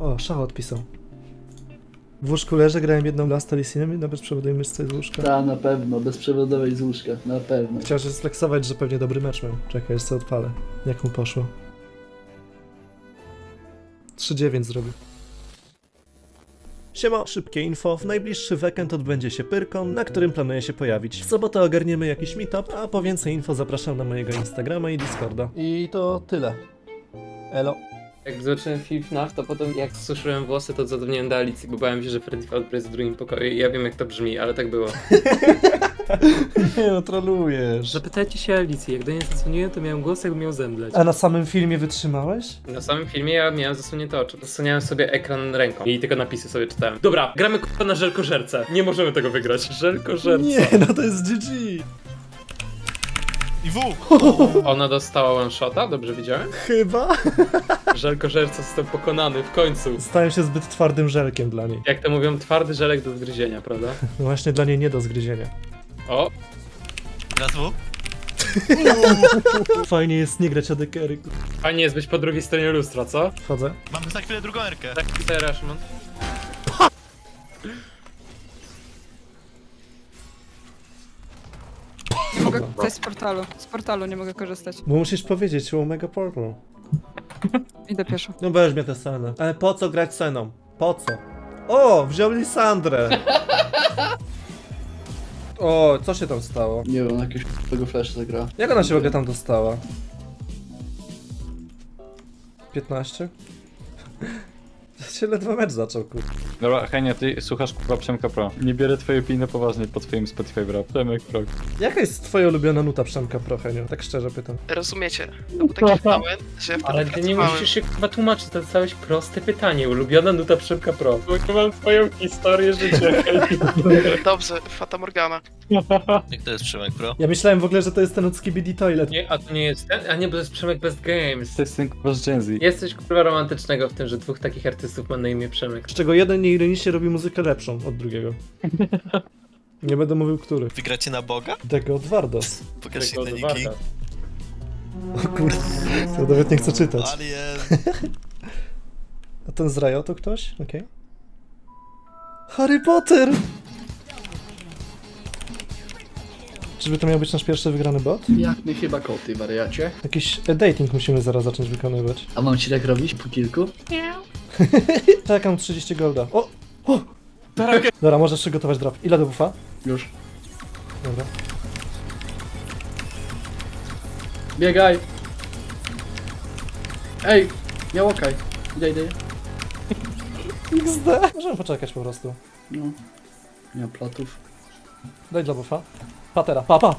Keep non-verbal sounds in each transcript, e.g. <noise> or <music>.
O, szach odpisał. W łóżku leżę, grałem jedną last Alicinem na bezprzewodowej myszce z łóżka. Ta, na pewno, bezprzewodowej z łóżka, na pewno. Chciał się sflexować, że pewnie dobry mecz miał. Czekaj, jeszcze odpalę. Jak mu poszło. 3-9 zrobił. Siema, szybkie info. W najbliższy weekend odbędzie się Pyrkon, na którym planuję się pojawić. W sobotę ogarniemy jakiś meetup, a po więcej info zapraszam na mojego Instagrama i Discorda. I to tyle. Elo. Jak zobaczyłem film FNAF, to potem jak suszyłem włosy, to zadzwoniłem do Alicji, bo bałem się, że Freddy Fazbear jest w drugim pokoju i ja wiem jak to brzmi, ale tak było. Nie no, trolujesz. Zapytajcie się Alicji, jak do niej zadzwoniłem, to miałem głos, jakby miał zemdleć. A na samym filmie wytrzymałeś? Na samym filmie ja miałem zasunięte oczy. Zasłaniałem sobie ekran ręką i tylko napisy sobie czytałem. Dobra, gramy k***a na żelkożerce. Nie możemy tego wygrać. Żelkożerca. Nie, no to jest GG. I W! Ona dostała one shota, dobrze widziałem? Chyba. <laughs> Żelkożerca został pokonany w końcu. Stałem się zbyt twardym żelkiem dla niej. Jak to mówią, twardy żelek do zgryzienia, prawda? No <laughs> właśnie dla niej nie do zgryzienia. O, Raz W. <laughs> Fajnie jest nie grać adekery. fajnie jest być po drugiej stronie lustra, co? Wchodzę. Mamy za chwilę drugą erkę. Tak, teraz, Szymon. Mogę korzystać z portalu. Z portalu nie mogę korzystać. Bo musisz powiedzieć o Omega Portal. <laughs> Idę pieszo. No weźmie tę scenę. Ale po co grać sceną? Po co? O, wziął Lisandrę. <laughs> O, co się tam stało? Nie wiem, jakiegoś tego flash zagrała. Jak ona się w ogóle tam dostała? 15? <laughs> To się ledwo mecz zaczął, kur... Dobra, Henia, ty słuchasz kurwa Przemka Pro. Nie biorę twojej opinii na poważnie po twoim Spotify rap. Przemek Pro. Jaka jest twoja ulubiona nuta Przemka Procheniu? Tak szczerze pytam. Rozumiecie? To był taki że wtedy Ale ty nie pracowałem. musisz się chyba tłumaczyć, to dostałeś proste pytanie. Ulubiona nuta Przemka Pro. Bo mam twoją historię życia. <laughs> Dobrze, Fata Morgana. Jak to jest Przemek Pro? Ja myślałem w ogóle, że to jest ten od Skibidi Toilet. Nie, a to nie jest ten? A nie, bo to jest Przemek Best Games. To jest ten kurwa z Gen Z. Jest coś kurwa romantycznego w tym, że dwóch takich artystów ma na imię Przemek. Z czego jeden nieironicznie robi muzykę lepszą od drugiego. <laughs> Nie będę mówił który. Wygracie na Boga? Dego od Wardos. Pokaż inne niki. O kurde, to nawet nie chcę czytać. Alien! <laughs> A ten z Riotu ktoś? Okej. Harry Potter! Czyżby to miał być nasz pierwszy wygrany bot? Jak my chyba koty, wariacie. Jakiś dating musimy zaraz zacząć wykonywać. A mam ci tak robić po kilku? <laughs> Czekam 30 golda. O! o! Dobra, możesz przygotować drop. Ile do bufa? Już. Dobra. Biegaj! Ej! Nie łokaj. Idę, idę. XD! Możemy poczekać po prostu. No. Nie mam platów. Daj dla buffa. Patera, papa!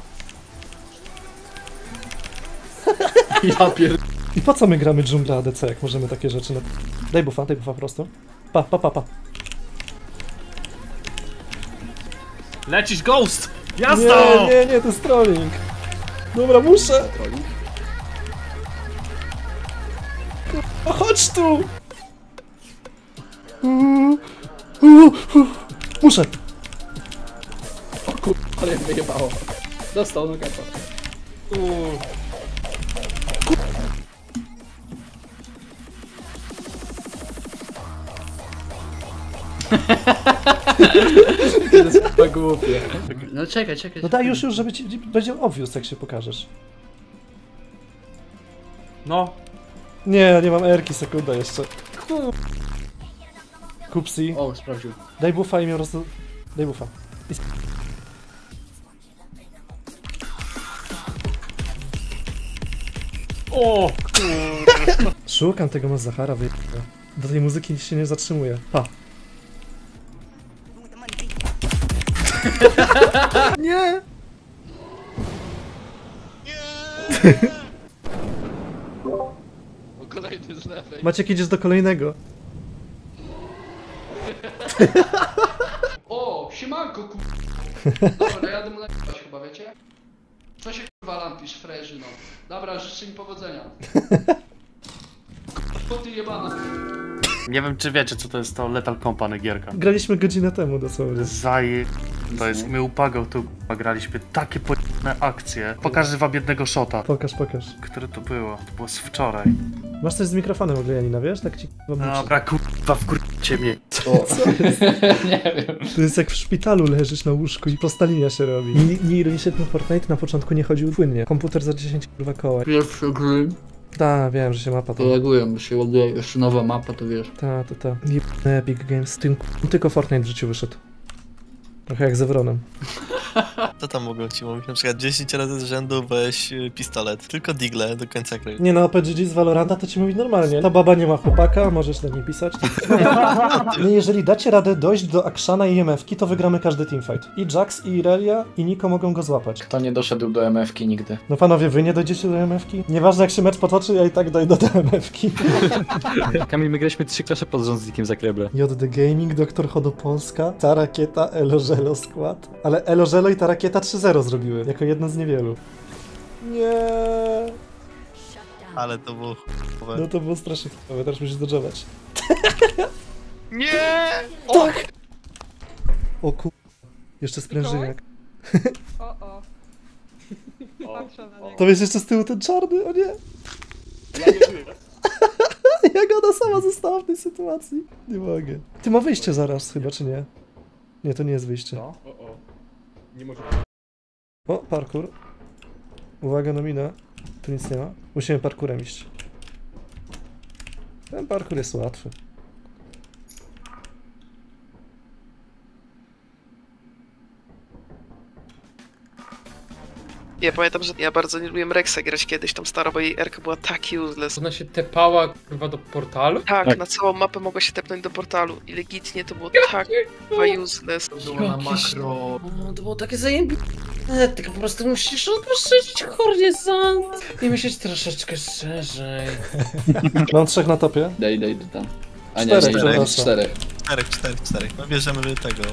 Ja pier... I po co my gramy dżungla ADC, jak możemy takie rzeczy na... Daj buffa, daj buffa po prostu. Pa, pa, pa, pa. Lecisz Ghost! Nie, nie, nie, to jest trolling. Dobra, muszę. O, chodź tu! Uuu, uuu, uuu. Muszę. Ale mnie wyjebało. Dostał no kapa. To jest chyba głupie. No czekaj, czekaj. No daj już, już, żeby ci będzie obvious, jak się pokażesz. No. Nie, nie mam erki, sekunda jeszcze. Kupsi. O, sprawdził. Daj buffa i miał roz... Daj buffa. I... O! Szukam tego Mazahara, wy... Do tej muzyki się nie zatrzymuje. Pa. <laughs> nie! <laughs> O, kolejny z lewej. Maciek, idziesz do kolejnego. <laughs> O, siemanko ku... Dobra, jadę mu napisać chyba, wiecie? Co się kurwa lampisz, freżyno? Dobra, życzę mi powodzenia. <laughs> Kurwa, ty jebana. Nie wiem czy wiecie co to jest to Lethal Company gierka. Graliśmy godzinę temu dosłownie. Zaje... to jest. My upagał tu graliśmy takie pojemne akcje. Pokażę wam jednego shota. Pokaż, pokaż. Które to było? To było z wczoraj. Masz coś z mikrofonem w ogóle, Janina, wiesz? Tak ci Dobra, kurwa, wkurcie mnie. <laughs> To jest jak w szpitalu leżysz na łóżku i postalinia się robi. Nie, nie ironicznie ten Fortnite na początku nie chodził płynnie. Komputer za 10 kurwa koła. Pierwsze gry Ta, wiem, że się mapa to. to reagują, bo się ładuje jeszcze nowa mapa, to wiesz. Ta, ta, ta. Jebane Epic Games. Tym tylko Fortnite w życiu wyszedł. Trochę jak z Evronem. <laughs> <laughs> Co tam mogą ci mówić? Na przykład 10 razy z rzędu weź y, pistolet. Tylko digle do końca gry. Nie no, PGG z Valoranta to ci mówi normalnie. Ta baba nie ma chłopaka, możesz do niej pisać. <laughs> No jeżeli dacie radę dojść do Akshana i MF-ki, to wygramy każdy teamfight. I Jax, i Irelia, i Niko mogą go złapać. Kto nie doszedł do MF-ki nigdy? No panowie, wy nie dojdziecie do MF-ki? Nieważne jak się mecz potoczy, ja i tak dojdę do MF-ki. <laughs> Kamil, my graliśmy trzy klasze pod rząd z Dikiem Zakreble. JD Gaming, Doktor Chodopolska, ta rakieta, Elożelo skład. Ale Elożelo i ta rakieta 3-0 zrobiły, jako jedna z niewielu. Nie. Ale to było chujowe. No to było strasznie chujowe, teraz musisz dodżować. <laughs> Nie! Tak! O ku... Jeszcze sprężyniak. <laughs> O, o. Patrzę na niego. To jest jeszcze z tyłu ten czarny, o nie! <laughs> Jak ona sama została w tej sytuacji? Nie mogę. Ty ma wyjście zaraz chyba, czy nie? Nie, to nie jest wyjście. O, o. Nie może... O, parkour. Uwaga na minę. Tu nic nie ma. Musimy parkurem iść. Ten parkour jest łatwy. Ja pamiętam, że ja bardzo nie lubiłem Rexa grać kiedyś, tą starą, bo jej Erka była tak useless. Ona się tepała kurwa do portalu? Tak, Tak. na całą mapę mogła się tepnąć do portalu i legitnie to było tak chyba useless. To było na makro. O, to było takie zajebiste. Tylko po prostu musisz opuścić horyzont i myśleć troszeczkę szerzej. <laughs> Mam trzech na topie. Daj, daj, daj tam. A nie, Czterech, nie, nie, czterech. Czterech, czterech, czterech. No bierzemy tego.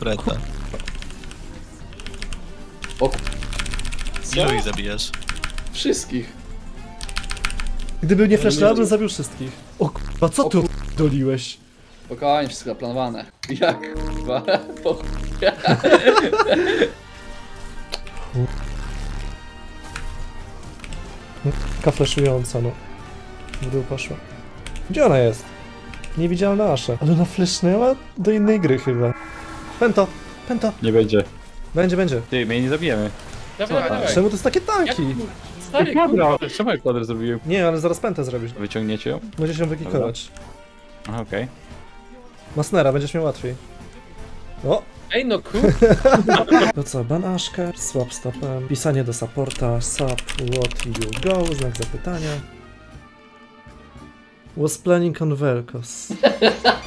Breta. O, Ilu ich zabijasz? Wszystkich. Gdyby nie flash bym zabił wszystkich. O kurwa, co ty doliłeś? Spokojnie, wszystko zaplanowane. <laughs> Jak kurwa? Po. Taka flashująca, no. W dół poszła. Gdzie ona jest? Niewidzialna Asha. Ale ona flashnęła do innej gry chyba. Pento, pento. Nie będzie. Będzie, będzie. Ty, my jej nie zabijemy. Dawaj, dawaj. Czemu to jest takie tanki? Stary, kurwa. Czemu jak kwadrat zrobiłem? Nie, ale zaraz pętę zrobisz. Wyciągniecie ją? Będziesz ją wykikować. Aha, okej. Masnera, będziesz miał łatwiej. O, Ej no kurwa. <laughs> to co, banaszka, swap stopem, pisanie do supporta, sub, what you go, znak zapytania. Was planning on Velkos. <laughs>